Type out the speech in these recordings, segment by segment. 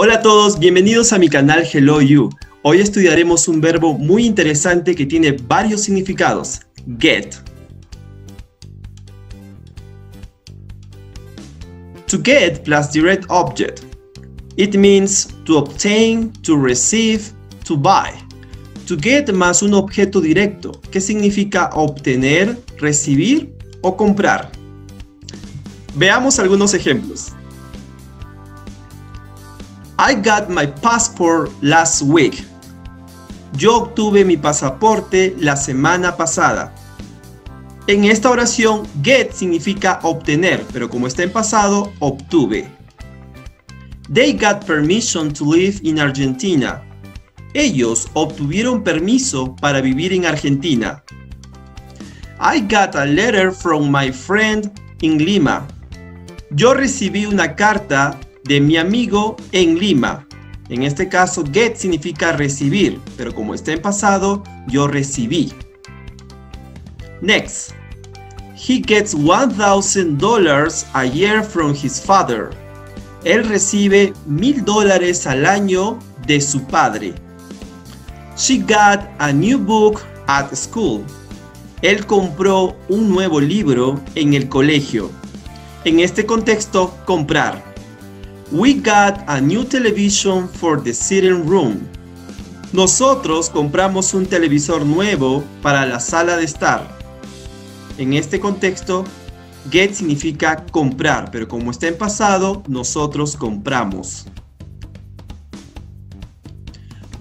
Hola a todos, bienvenidos a mi canal Hello You. Hoy estudiaremos un verbo muy interesante que tiene varios significados. Get. To get plus direct object. It means to obtain, to receive, to buy. To get más un objeto directo, que significa obtener, recibir o comprar. Veamos algunos ejemplos. I got my passport last week. Yo obtuve mi pasaporte la semana pasada. En esta oración, get significa obtener, pero como está en pasado, obtuve. They got permission to live in Argentina. Ellos obtuvieron permiso para vivir en Argentina. I got a letter from my friend in Lima. Yo recibí una carta de mi amigo en Lima. En este caso, get significa recibir, pero como está en pasado, yo recibí. Next. He gets $1,000 a year from his father. Él recibe mil dólares al año de su padre. She got a new book at school. Él compró un nuevo libro en el colegio. En este contexto, comprar. We got a new television for the sitting room. Nosotros compramos un televisor nuevo para la sala de estar. En este contexto, get significa comprar, pero como está en pasado, nosotros compramos.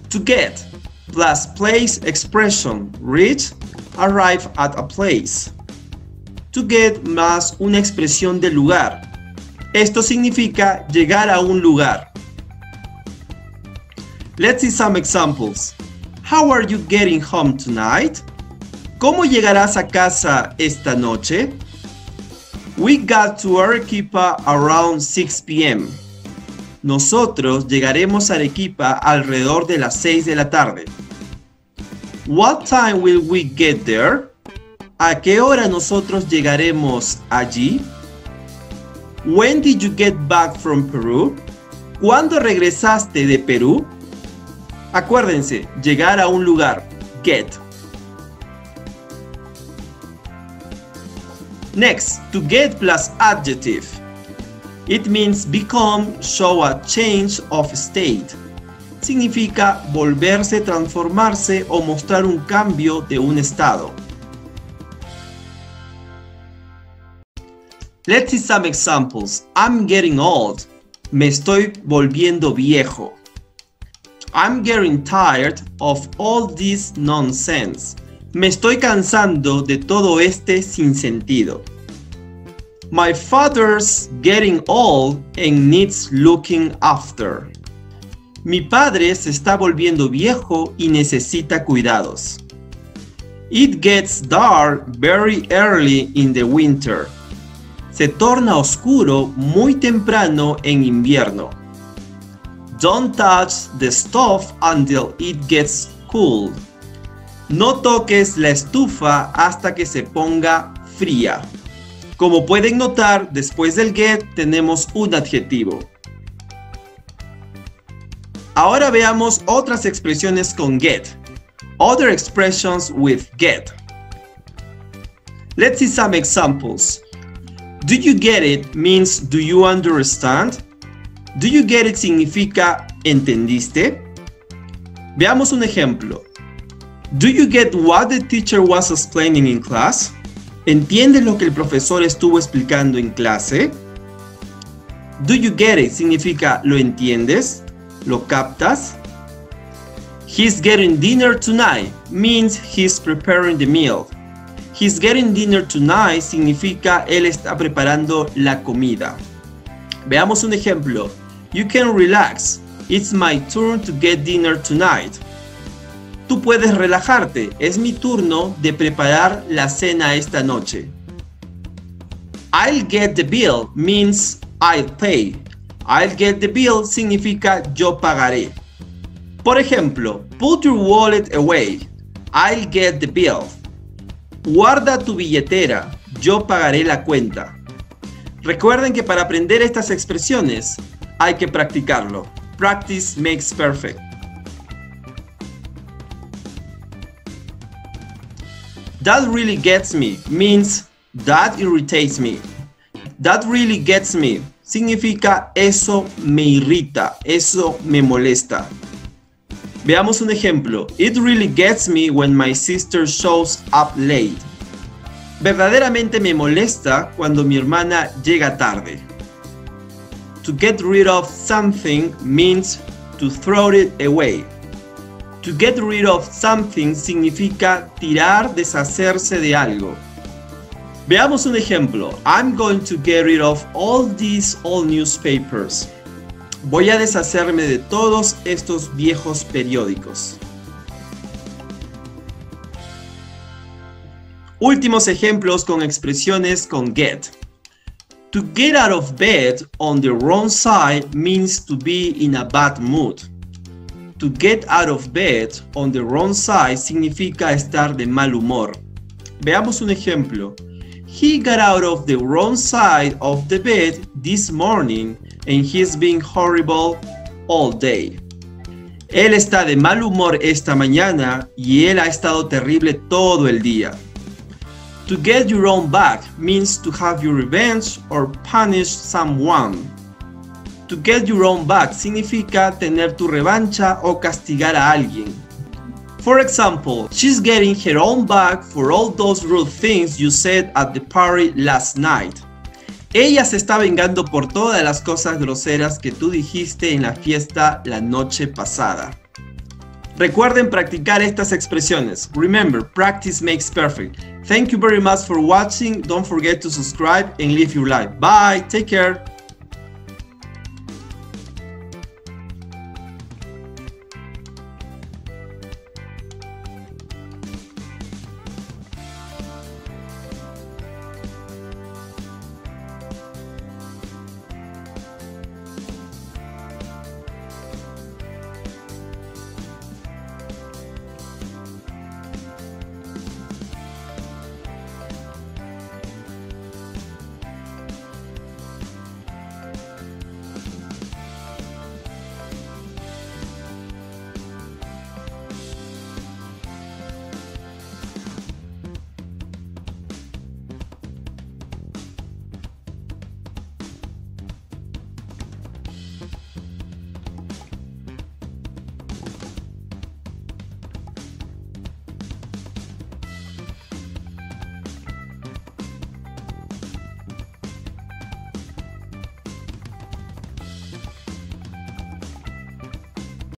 To get plus place expression reach, arrive at a place. To get más una expresión de lugar, esto significa llegar a un lugar. Let's see some examples. How are you getting home tonight? ¿Cómo llegarás a casa esta noche? We got to Arequipa around 6 p.m. Nosotros llegaremos a Arequipa alrededor de las 6 de la tarde. What time will we get there? ¿A qué hora nosotros llegaremos allí? When did you get back from Peru? ¿Cuándo regresaste de Perú? Acuérdense, llegar a un lugar. Get. Next, to get plus adjective. It means become, show a change of state. Significa volverse, transformarse o mostrar un cambio de un estado. Let's see some examples. I'm getting old. Me estoy volviendo viejo. I'm getting tired of all this nonsense. Me estoy cansando de todo este sinsentido. My father's getting old and needs looking after. Mi padre se está volviendo viejo y necesita cuidados. It gets dark very early in the winter se torna oscuro muy temprano en invierno. Don't touch the stove until it gets cool. No toques la estufa hasta que se ponga fría. Como pueden notar, después del get tenemos un adjetivo. Ahora veamos otras expresiones con get. Other expressions with get. Let's see some examples. Do you get it means do you understand? Do you get it significa ¿entendiste? Veamos un ejemplo. Do you get what the teacher was explaining in class? ¿Entiendes lo que el profesor estuvo explicando en clase? Do you get it significa ¿lo entiendes? ¿Lo captas? He's getting dinner tonight means he's preparing the meal. He's getting dinner tonight significa él está preparando la comida. Veamos un ejemplo. You can relax. It's my turn to get dinner tonight. Tú puedes relajarte. Es mi turno de preparar la cena esta noche. I'll get the bill means I'll pay. I'll get the bill significa yo pagaré. Por ejemplo, put your wallet away. I'll get the bill. Guarda tu billetera, yo pagaré la cuenta. Recuerden que para aprender estas expresiones hay que practicarlo. practice makes perfect. That really gets me means that irritates me. That really gets me significa eso me irrita, eso me molesta. Veamos un ejemplo. It really gets me when my sister shows up late. Verdaderamente me molesta cuando mi hermana llega tarde. To get rid of something means to throw it away. To get rid of something significa tirar, deshacerse de algo. Veamos un ejemplo. I'm going to get rid of all these old newspapers. Voy a deshacerme de todos estos viejos periódicos. Últimos ejemplos con expresiones con get. To get out of bed on the wrong side means to be in a bad mood. To get out of bed on the wrong side significa estar de mal humor. Veamos un ejemplo. He got out of the wrong side of the bed this morning and he's been horrible all day. Él está de mal humor esta mañana y él ha estado terrible todo el día. To get your own back means to have your revenge or punish someone. To get your own back significa tener tu revancha o castigar a alguien. For example, she's getting her own back for all those rude things you said at the party last night. Ella se está vengando por todas las cosas groseras que tú dijiste en la fiesta la noche pasada. Recuerden practicar estas expresiones. Remember, practice makes perfect. Thank you very much for watching. Don't forget to subscribe and leave your like. Bye. Take care.